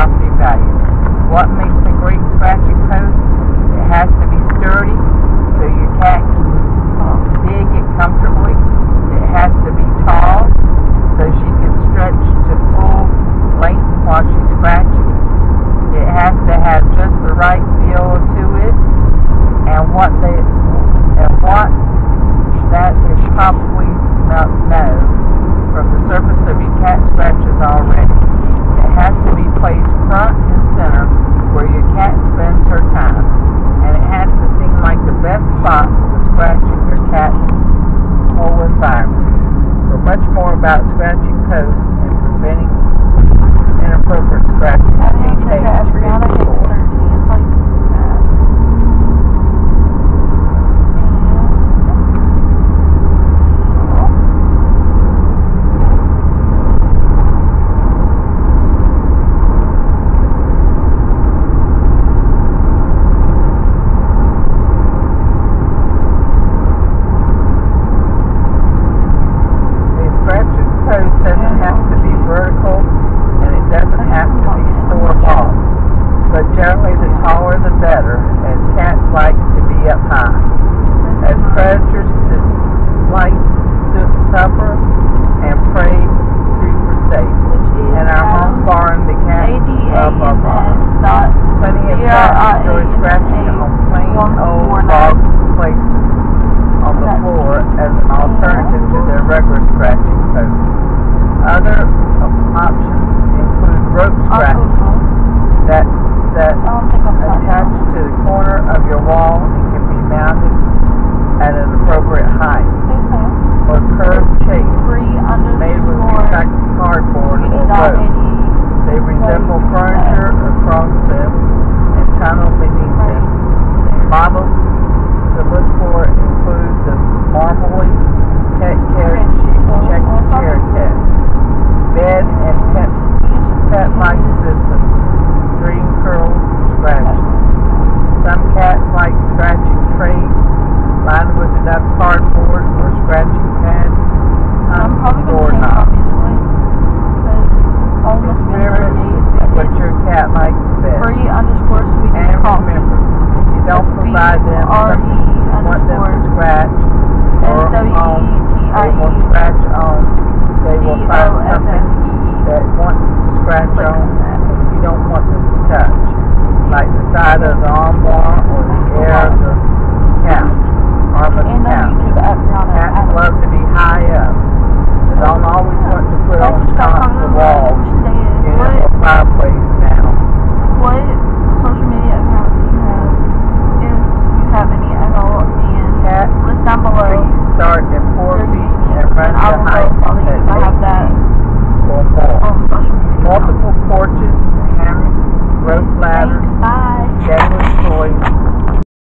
property value. What makes a great scratchy post? It has to be much more about scratching posts and preventing inappropriate scratching. time as predators to slight supper and prey to for safe. And our home barn, the cat of our barn. Plenty of cats enjoy scratching on plain old log places on the floor as an alternative to their regular scratching posts. Other um, options include rope scratching. want to put on top of the wall Yeah, my fireplace.